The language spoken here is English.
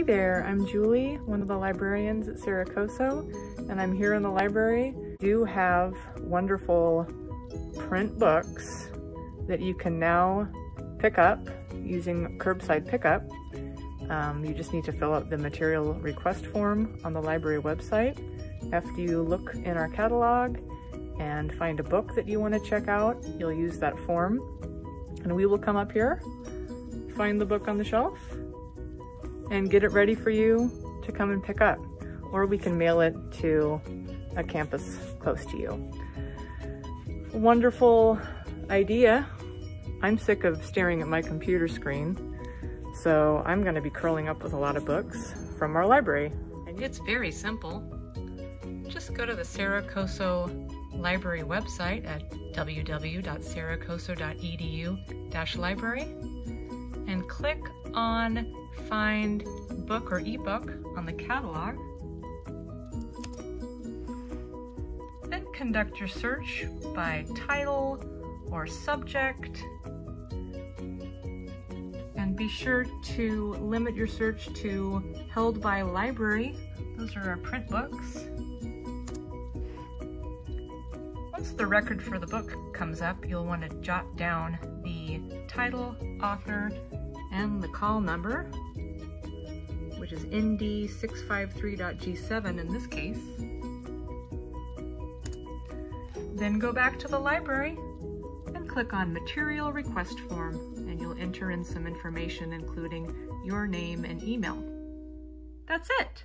Hey there, I'm Julie, one of the librarians at Cerro Coso, and I'm here in the library. We do have wonderful print books that you can now pick up using curbside pickup. Um, you just need to fill out the material request form on the library website. After you look in our catalog and find a book that you want to check out, you'll use that form and we will come up here, find the book on the shelf, and get it ready for you to come and pick up. Or we can mail it to a campus close to you. Wonderful idea. I'm sick of staring at my computer screen, so I'm gonna be curling up with a lot of books from our library. And it's very simple. Just go to the Cerro Coso library website at www.cerrocoso.edu-library and click on find book or ebook on the catalog. Then conduct your search by title or subject. And be sure to limit your search to held by library. Those are our print books. Once the record for the book comes up, you'll want to jot down the title, author, and the call number, which is ND653.G7 in this case. Then go back to the library and click on Material Request Form and you'll enter in some information including your name and email. That's it!